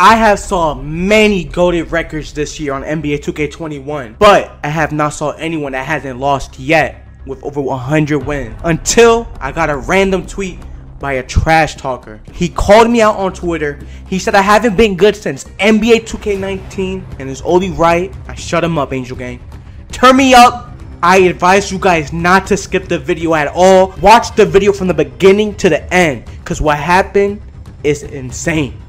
I have saw many goaded records this year on NBA 2K21, but I have not saw anyone that hasn't lost yet with over 100 wins until I got a random tweet by a trash talker. He called me out on Twitter. He said I haven't been good since NBA 2K19 and it's only right I shut him up, Angel Gang. Turn me up. I advise you guys not to skip the video at all. Watch the video from the beginning to the end because what happened is insane.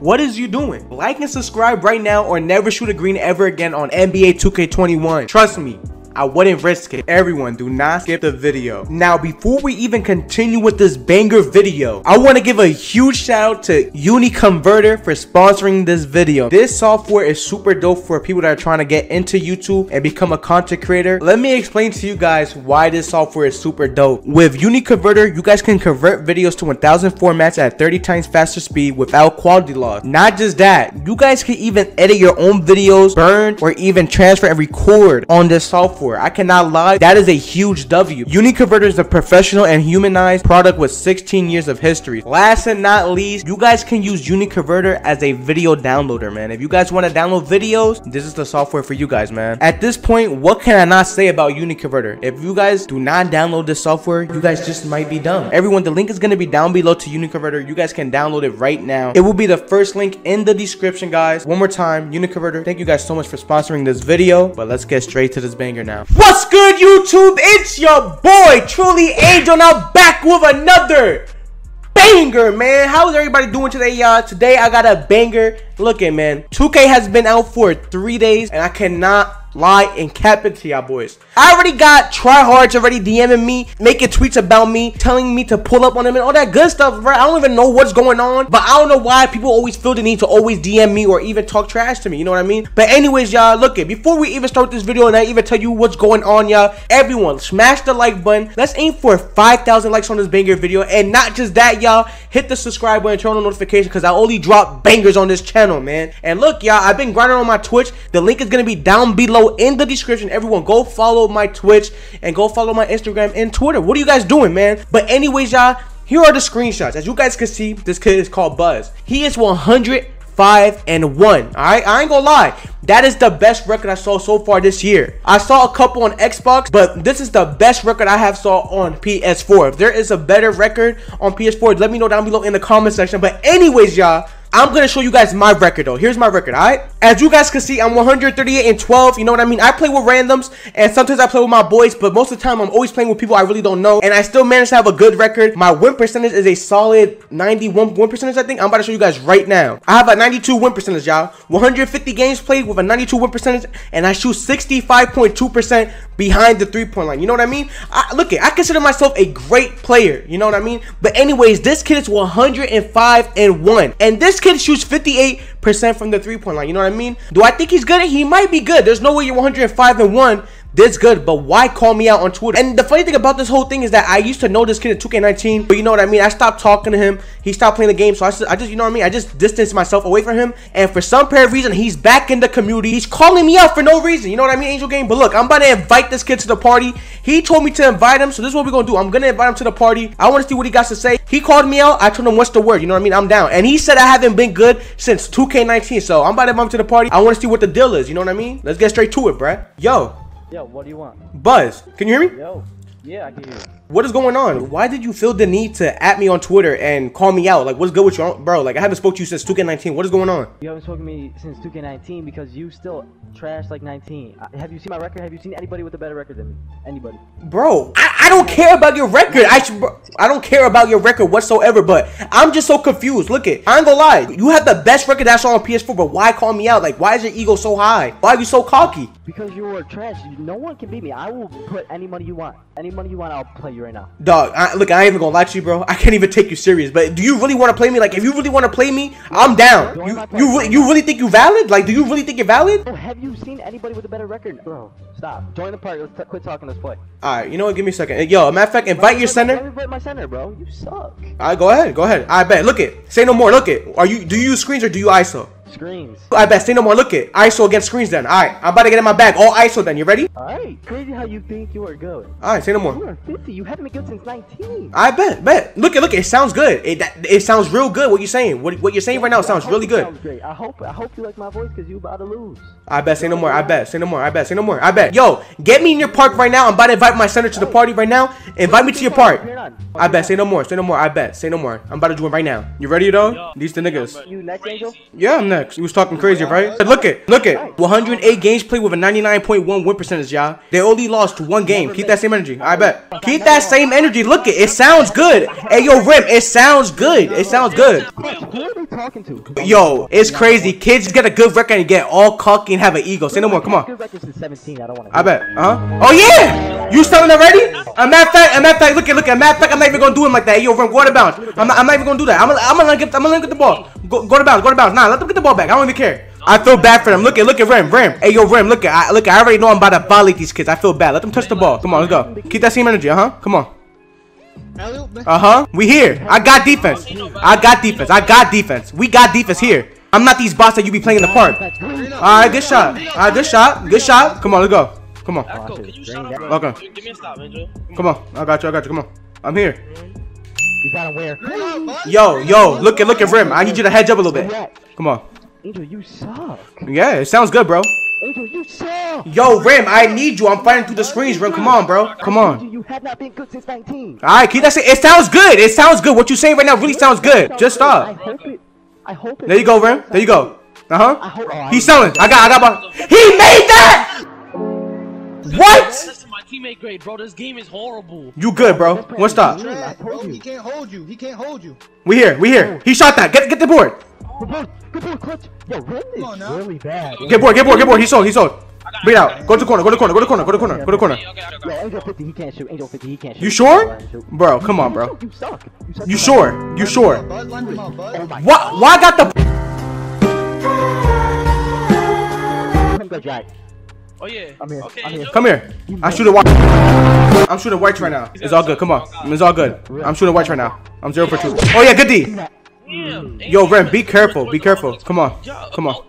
What is you doing? Like and subscribe right now or never shoot a green ever again on NBA 2K21. Trust me, I wouldn't risk it. Everyone, do not skip the video. Now, before we even continue with this banger video, I want to give a huge shout out to UniConverter for sponsoring this video. This software is super dope for people that are trying to get into YouTube and become a content creator. Let me explain to you guys why this software is super dope. With UniConverter, you guys can convert videos to 1000 formats at 30 times faster speed without quality loss. Not just that, you guys can even edit your own videos, burn, or even transfer and record on this software I cannot lie, that is a huge W. UniConverter is a professional and humanized product with 16 years of history. Last and not least, you guys can use UniConverter as a video downloader, man. If you guys want to download videos, this is the software for you guys, man. At this point, what can I not say about UniConverter? If you guys do not download this software, you guys just might be dumb. Everyone, the link is going to be down below to UniConverter. You guys can download it right now. It will be the first link in the description, guys. One more time, UniConverter, thank you guys so much for sponsoring this video, but let's get straight to this banger now. What's good, YouTube? It's your boy, Truly Angel, now back with another banger, man. How is everybody doing today, y'all? Today, I got a banger. Look at, man. 2K has been out for three days, and I cannot lie, and cap it to y'all boys. I already got tryhards already DMing me, making tweets about me, telling me to pull up on them and all that good stuff, bro. I don't even know what's going on, but I don't know why people always feel the need to always DM me or even talk trash to me, you know what I mean? But anyways, y'all, look it, before we even start this video and I even tell you what's going on, y'all, everyone, smash the like button. Let's aim for 5,000 likes on this banger video, and not just that, y'all, hit the subscribe button, turn on notifications, because I only drop bangers on this channel, man. And look, y'all, I've been grinding on my Twitch. The link is going to be down below in the description. Everyone, go follow my Twitch and go follow my Instagram and Twitter. What are you guys doing, man? But anyways, y'all, here are the screenshots. As you guys can see, this kid is called Buzz. He is 105 and 1. All right, I ain't gonna lie. That is the best record I saw so far this year. I saw a couple on Xbox, but this is the best record I have saw on PS4. If there is a better record on PS4, let me know down below in the comment section. But anyways, y'all, I'm gonna show you guys my record though. Here's my record, alright? As you guys can see, I'm 138 and 12. You know what I mean? I play with randoms and sometimes I play with my boys, but most of the time I'm always playing with people I really don't know. And I still manage to have a good record. My win percentage is a solid 91 win percentage, I think. I'm about to show you guys right now. I have a 92 win percentage, y'all. 150 games played with a 92 win percentage, and I shoot 65.2% behind the three-point line. You know what I mean? I, look, I consider myself a great player. You know what I mean? But anyways, this kid is 105 and 1. And this kid shoots 58% from the three-point line. You know what I mean? Do I think he's good? He might be good. There's no way you're 105 and 1 this good, but why call me out on Twitter? And the funny thing about this whole thing is that I used to know this kid in 2K19, but you know what I mean? I stopped talking to him. He stopped playing the game, so I just, I just, you know what I mean? I just distanced myself away from him. And for some pair of reason, he's back in the community. He's calling me out for no reason. You know what I mean, Angel Gang? But look, I'm about to invite this kid to the party. He told me to invite him, so this is what we're gonna do. I'm gonna invite him to the party. I want to see what he got to say. He called me out. I told him what's the word. You know what I mean? I'm down. And he said I haven't been good since 2K19. So I'm about to invite him to the party. I want to see what the deal is. You know what I mean? Let's get straight to it, bruh. Yo, Yo, what do you want? Buzz, can you hear me? Yo, yeah, I can hear you. What is going on? Why did you feel the need to at me on Twitter and call me out? Like, what's good with you, bro? Like, I haven't spoke to you since 2K19. What is going on? You haven't spoken to me since 2K19 because you still trash like 19. Uh, Have you seen my record? Have you seen anybody with a better record than me? Anybody? Bro, I, I don't care about your record. I I don't care about your record whatsoever. But I'm just so confused. Look it, I ain't gonna lie. You have the best record I saw on PS4, but why call me out? Like, why is your ego so high? Why are you so cocky? Because you were trash. No one can beat me. I will put any money you want. Any money you want, I'll play you right now. Dog, I, look, I ain't even gonna lie to you, bro. I can't even take you serious. But do you really want to play me? Like, if you really want to play me, I'm down. You, you, re- you really think you valid? Like, do you really think you're valid? Bro, have you seen anybody with a better record? Bro, stop. Join the party. Let's quit talking. Let's play. All right, you know what? Give me a second. Yo, matter of fact, invite your center. Invite my center, bro. You suck. All right, go ahead, go ahead. I bet. Look it. Say no more. Look it. Are you? Do you use screens or do you ISO? Screens. I bet. Say no more. Look it. ISO against screens then. All right. I'm about to get in my bag. All ISO then. You ready? Alright. Crazy how you think you are good. All right. Say no more. You are 50. You haven't been good since 19. I bet, bet. Look it, look it. It sounds good. It that, it sounds real good. What you saying? What what you're saying right now sounds really good. Sounds great. I hope I hope you like my voice because you about to lose. I bet. Say no more. I bet. Say no more. I bet. Say no more. I bet. Yo, get me in your park right now. I'm about to invite my center to the party right now. Invite me to your park. I bet. Say no more. Say no more. I bet. Say no more. I'm about to join right now. You ready though? These the niggas. You next, Angel? Yeah, I'm next. You was talking crazy, right? Look it. Look it. 108 games played with a 99.1 win percentage, y'all. They only lost one game. Keep that same energy. I bet. Keep that same energy. Look it. It sounds good. Hey, yo, Rim. It sounds good. It sounds good. Who are they talking to? Yo, it's crazy. Kids get a good record and get all cocky and have an ego. Say no more. Come on. Good record since 17. I don't want to. I bet. Huh? Oh yeah. You selling already? A matter of fact, a matter of fact, look at, look at. A matter of fact, I'm not even gonna do him like that. Hey, yo, Rim, go to bounds. I'm not, I'm not even gonna do that. I'm gonna, I'm gonna get, I'm gonna let him get the ball. Go, go to bounds. Go to bounds. Nah, let them get the ball back. I don't even care. I feel bad for them. Look at, look at Rim, Rim. Hey, yo, Rim, look at, I, look at. I already know I'm about to violate these kids. I feel bad. Let them touch the ball. Come on, let's go. Keep that same energy. Uh huh. Come on. Uh huh. We here. I got defense. I got defense. I got defense. We got defense here. I'm not these bots that you be playing in the park. All right, good shot. All right, good shot. Good shot. Come on, let's go. Come on. Echo, can you shut up, bro? Okay. Give me a stop, Come on. I got you. I got you. Come on. I'm here. You gotta wear. Yo, yo, look at look at Rim. I need you to hedge up a little bit. Come on. Angel, you suck. Yeah, it sounds good, bro. Angel, you suck. Yo, Rim, I need you. I'm fighting through the screens, Rim. Come on, bro. Come Angel, on. you have not been good since 19. All right, keep that. It sounds good. It sounds good. What you saying right now really sounds good. Just I stop. hope it. I hope it. There you go, Rim. There you go. Uh huh. He's selling. I got. I got. My... He made that. What? Listen, my teammate grade, bro. This game is horrible. You good, bro? One stop. Bro. He can't hold you. He can't hold you. We here. We here. He shot that. Get get the board. Good boy. Good boy, clutch. Yo, Ren is on really bad. Get board. Get board. Get board. He sold. He sold. Bring it out. Go to the corner. Go to the corner. Go to the corner. Go to the corner. Go to the corner. Angel 50, he can't shoot. Angel 50, he can't shoot. You sure? Go ahead and shoot. Bro, come on, bro. You suck. You, suck You sure? You sure? Buzz, line him up, Buzz. bad. Oh my Why? Why got the? god. Go Jack. Oh yeah. I'm here, Okay, I'm here. Come here. I'm shooting white. I'm shooting whites right now. It's all good. Come on. It's all good. I'm shooting whites right now. I'm zero for two. Oh yeah, good D. Yo, Ren, be careful. Be careful. Come on. Come on.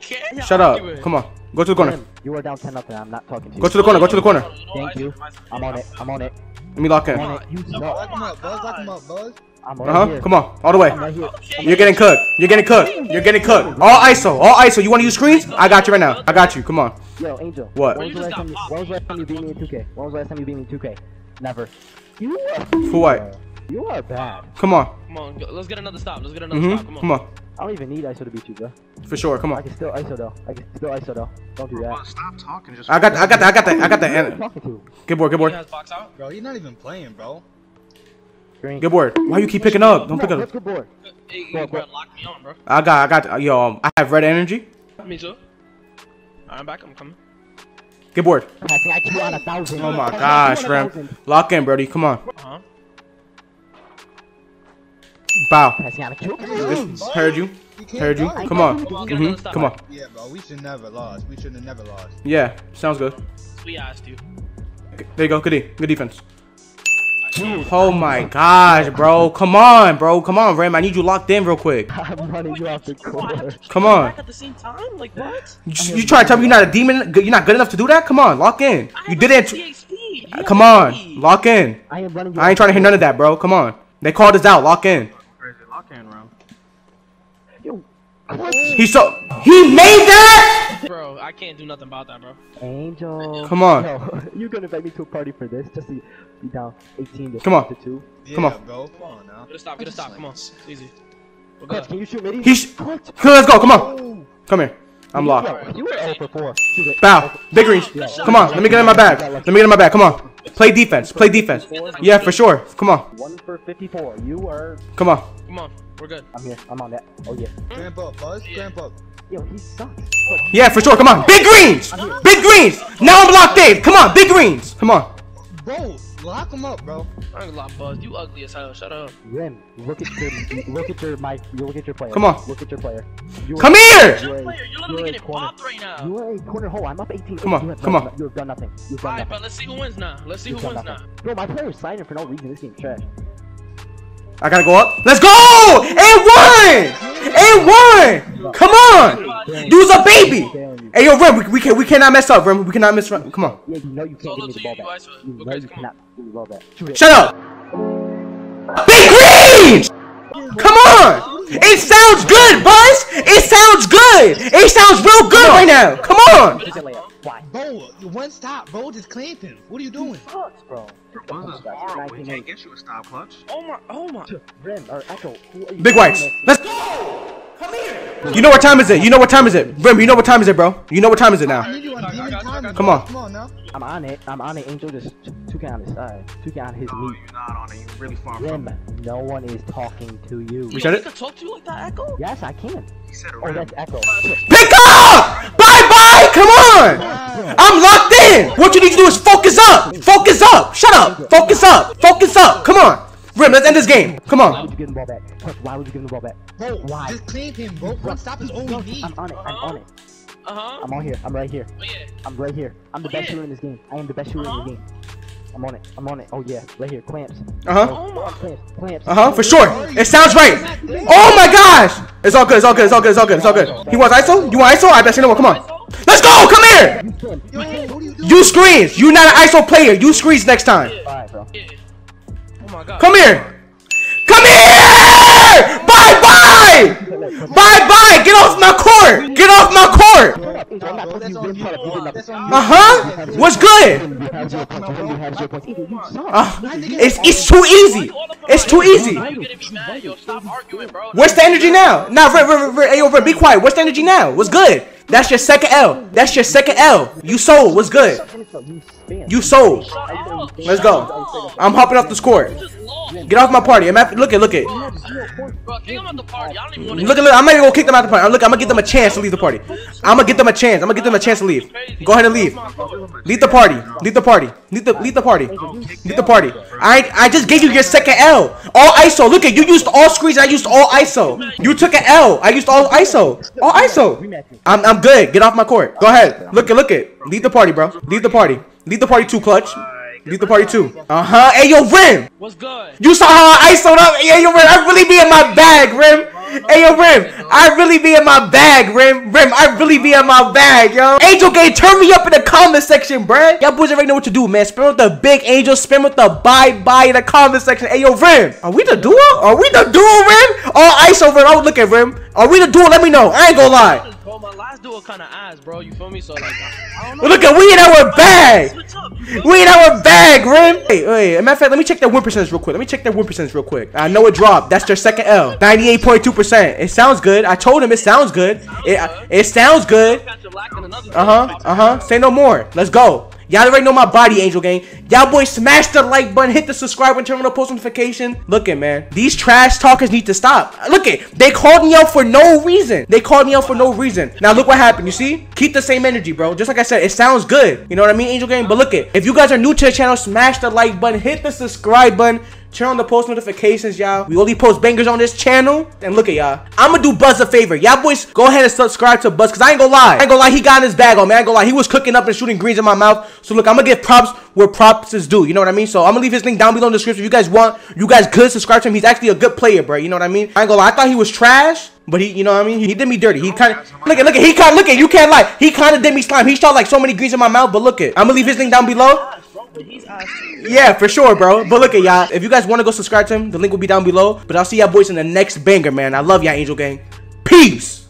Shut up. Come on. Go to the corner. You are down 10 nothing. I'm not talking to you. Go to the corner. Go to the corner. Thank you. I'm on it. I'm on it. Let me lock in. I'm on it. You suck. Lock him up, Buzz. Lock him up, Buzz. I'm right Uh huh. here. Come on. All the way. Right. You're getting cooked. You're getting cooked. You're getting cooked. All ISO. All ISO. You want to use screens? I got you right now. I got you. Come on. Yo, Angel. What? When was, the last time you, when was the last time you beat me in 2K? When was the last time you beat me in 2K? Never. You are. For what? You are bad. Come on. Come on, go- let's get another stop. Let's get another stop. Come on. Come on. I don't even need ISO to beat you, bro. For sure. Come on. I can still ISO though. I can still ISO though. Don't do that. Stop talking. Just I got. I got. The, I got the. I got Who are you the. talking to? Good board. Good He board. has box out. Bro, he's not even playing, bro. Green. Good board. Why you keep picking up? Don't pick up. Let's go board. Hey, Go, bro, lock me on, bro. I got. I got. Yo. um, I have red energy. Me too. I'm back. I'm coming. Good board. Passing IQ on a thousand. Oh my gosh, IQ on a Ram. Lock in, Brody. Come on. Uh huh. Bow. Passing on a Q. This, heard you. Heard you. guard Come on. Let's get another Mhm. Come on. Yeah, bro. We should never lost. We should have never lost. Yeah. Sounds good. We asked you. There you go. Good D. Good defense. Oh my gosh, bro. Come on, bro. Come on, Ram. I need you locked in real quick. I'm running you off the court. Come on. At the same time? Like what? You, you trying to tell me you're not a demon? You're not good enough to do that? Come on, lock in. I You uh, have did it. 68 Come on, speed. lock in. I am running I ain't trying to hear none of that, bro. Come on. They called us out. Lock in. crazy. Lock in, Ram. Yo, clutch. He so he made that. Bro, I can't do nothing about that, bro. Angel. Come on. Yo, you gonna invite me to a party for this? Just to be down 18 to, Come on. to 2. Yeah, Come on. bro. Come on now. Get a stop. Get a stop. Come on. Easy. We're good. can you shoot midi? He sh- Clutch. Come, let's go. Come on. Oh, Come here. I'm locked. Yo, you were 0 for 4. Bow. Big greens. Come on. Let me get in my bag. Let me get in my bag. Come on. Play defense. Play defense. Yeah, for sure. Come on. 1 for 54. You are. Come on. Come on. We're good. I'm here. I'm on that. Oh, yeah. cramp up, Buzz. Cramp up. Yo, he sucks. Clutch. Yeah, for sure. Come on. Big greens. Big greens. Now I'm locked in. Come on. Big greens. Come on. Bro, lock him up, bro. I ain't gonna lie, Buzz. You ugly as hell. Shut up. Rim, look at your, look at your, my, you look at your player. Come on. Look at your player. You Come are- here. You are, Player, you're you literally are a getting corner. popped right now. You are a corner hole. I'm up 18. Come on, You have come done, on. You have done nothing. You've done Alright, nothing. but let's see who wins now. Let's see who You've done wins now. nothing. Bro, my player is sliding for no reason. This game's trash. I gotta go up. Let's go. And one. And one. Come on. Dude's a baby. Hey yo, Rim, we, we can we cannot mess up, Rim. We cannot mess up. Come on. Yeah, you know you can't give me the ball back. iso it. You Okay, know you come on. cannot give me the ball back. Shut up. Big Green! Come on! It sounds good, Buzz! It sounds good! It sounds real good right now! Come on! Take a Bro, one stop, bro. Just clamp him. What are you doing? Sucks, bro. Buzz is horrible. He can't get you a stop clutch. Oh my, oh my. Rim or Echo. Who are you Big Whites, let's go! Come here! You know what time is it? You know what time is it? Rim, you know what time is it, bro? You know what time is it now? need you on I got demon you, I time. got you. Come on. Come on now. I'm on it. I'm on it. Angel just took it on his side. Took it on his No, meat. you're not on it. You're really far from Rim, it. no one is talking to you. We Yo, said it? talk to you like that, Echo? Yes, I can. He said Oh, that's Echo. Pick up! Bye bye! Come on! I'm locked in! What you need to do is focus up! Focus up! Shut up! Focus up! Focus up! Come on! Rim, let's end this game. Come on. Why would you give him the ball back? Touch, why would you give him the ball back? Bro, Why? just clamp him, bro. One stop is OED. I'm on it. I'm on it. Uh huh. I'm on here. I'm right here. Oh yeah. I'm right here. I'm the Oh, best yeah. shooter in this game. I am the best shooter in the game. I'm on it. I'm on it. Oh yeah, right here. Clamps. Uh huh. Oh my. Clamps. Clamps. Uh huh. For sure. It sounds right. Oh my gosh! It's all good. It's all good. It's all good. It's all good. It's all good. He wants ISO. You want ISO? I bet you know what. Come on. Let's go. Come here. You can. Yo, what are you? You screens. You not an ISO player. You screens next time. Alright, bro. Yeah. Oh my god. Come here. Come here. Bye bye. Bye bye. Get off my court. Get off my court. Angel, I'm not talking to you. you, product. You bro. did That's nothing. on you. Uh huh. What's good? You have zero points. You have zero points. Angel, you suck. Uh, it's it's too easy. It's too easy. Why you getting me mad? Yo, stop arguing, bro. What's the energy now? Nah, Red, Red, Red, hey, yo, Red, be quiet. What's the energy now? What's good? That's your second L. That's your second L. You sold. What's good? You sold. Let's go. I'm hopping off the court. Get off my party. I'm at, look at, look at. Bro, kick him out the party. I don't even want to. Look at, look. I'm not even gonna kick them out the party. Look, I'm gonna give them a chance to leave the party. I'm gonna give them a chance. I'm gonna give them a chance to leave. Go ahead and leave. Leave the party. Leave the party. Leave the, leave the party. Leave the party. I, I just gave you your second L. All ISO. Look at you used all screens. I used all ISO. You took an L. I used all ISO. All ISO. I'm, I'm good. Get off my court. Go ahead. Look at, look at. Leave the party, bro. Leave the party. Leave the party too, clutch. Leave the party too. Uh huh. Hey, yo, Rim. What's good? You saw how I ISO'd up? Hey, yo, Rim, I really be in my bag, Rim. Hey, yo, Rim, I really be in my bag, Rim. Rim, I really be in my bag, yo. Angel Gang, turn me up in the comment section, bruh. Y'all boys already know what to do, man. Spam with the big angel, spam with the bye-bye in the comment section. Hey, yo, Rim, are we the duo? Are we the duo, Rim? All ISO, Rim. Oh, look at Rim. Are we the duo? Let me know. I ain't gonna lie. Bro, my last duo kind of ass, bro. You feel me? So like, I know. Look at, we in our bag. Up. We in our bag, Rim. Hey, hey, as matter of fact, let me check their win percentage real quick. Let me check their win percentage real quick. I know it dropped. That's their second L. 98.2%. It sounds good. I told him it sounds good. It, it sounds good. Got you lacking. Uh huh. Uh huh. Say no more. Let's go. Y'all already know my body, Angel Gang. Y'all boys smash the like button, hit the subscribe button, turn on the post notification. Look at man. These trash talkers need to stop. Look at they called me out for no reason. They called me out for no reason. Now look what happened. You see? Keep the same energy, bro. Just like I said, it sounds good. You know what I mean, Angel Gang? But look at if you guys are new to the channel, smash the like button, hit the subscribe button. Turn on the post notifications, y'all. We only post bangers on this channel. And look at y'all. I'm gonna do Buzz a favor. Y'all boys, go ahead and subscribe to Buzz. Cause I ain't gonna lie. I ain't gonna lie, he got in his bag on, man. I ain't gonna lie. He was cooking up and shooting greens in my mouth. So look, I'm gonna give props where props is due. You know what I mean? So I'm gonna leave his link down below in the description. If you guys want, you guys could subscribe to him. He's actually a good player, bro. You know what I mean? I ain't gonna lie. I thought he was trash. But he, you know what I mean? He did me dirty. He kind of look at, look at, he kind of look at. You can't lie. He kind of did me slime. He shot like so many greens in my mouth. But look at, I'm gonna leave his link down below. Yeah, for sure, bro. But look at y'all. If you guys want to go subscribe to him, the link will be down below. But I'll see y'all boys in the next banger, man. I love y'all, Angel Gang. Peace.